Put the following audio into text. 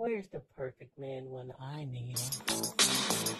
Where's the perfect man when I need him?